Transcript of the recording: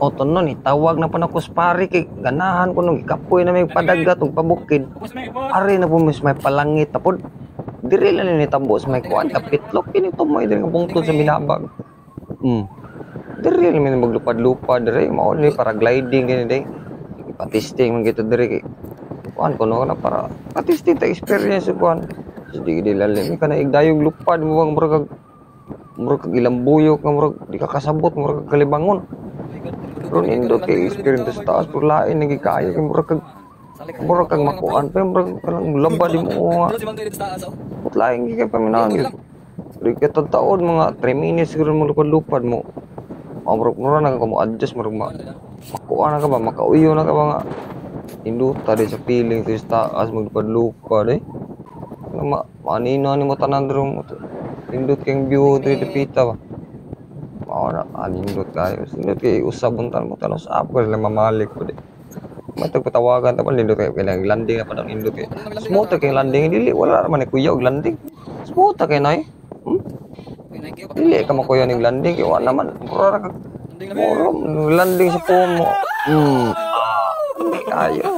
oton nun itawag na pa na kuspari kay ganahan ko nung ikapoy na may padagat ug pabukid. Ari na po mis may palangit. Tapod diri lang ni tambos may kuan kapitlok kini tumoy diri nga bungtod sa minabag mm diri lang mi maglupad-lupad diri. Mao ni para gliding gini day patisting man gito diri kay kuan kuno na para patisting ta experience kuan Sige di lalim ka na igdayog lupad mo bang murag murag ilang buyok murag di ka kasabot murag kalibangon pero nindot kay experience sa taas. Pero lain nagi kayo kay murag kag murag kag makuan pa. Murag kanang laba di mo nga. But lain gi kay paminahan yun Di ka taon mga 3 minutes siguro mo lupad-lupad mo. Oh, murag murag na ka mo adjust murag ma makuha na ka ba? Makauyo na ka ba nga? Induta di sa feeling sa taas maglupad-lupad eh. Nga ma manino ni mo tanan drum mo indot kang view diri dipita ba mao na anindot kayo indot kay usab buntan mo tanos ko sila mamalik ko di Matag patawagan tapos nindot kayo kay nag landing na pa daw nindot kay smooth kay landing dili wala man kuya og landing smooth kay nay hmm? dili ka makuya ning landing kay wala naman mura ka landing sa mo hmm. Ah kayo